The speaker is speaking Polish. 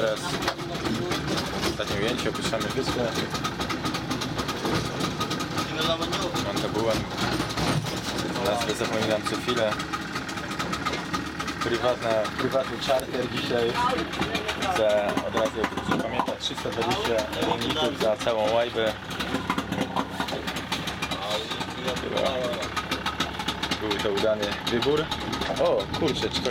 teraz ostatnie ujęcie, opuszczamy wyspę. Mandabułem. Nazwę zapominam co chwilę. Prywatna, prywatny charter dzisiaj za, od razu proszę pamiętać, 320 ringgitów za całą łajbę. Chyba Był to udany wybór. O kurczę, czy to nie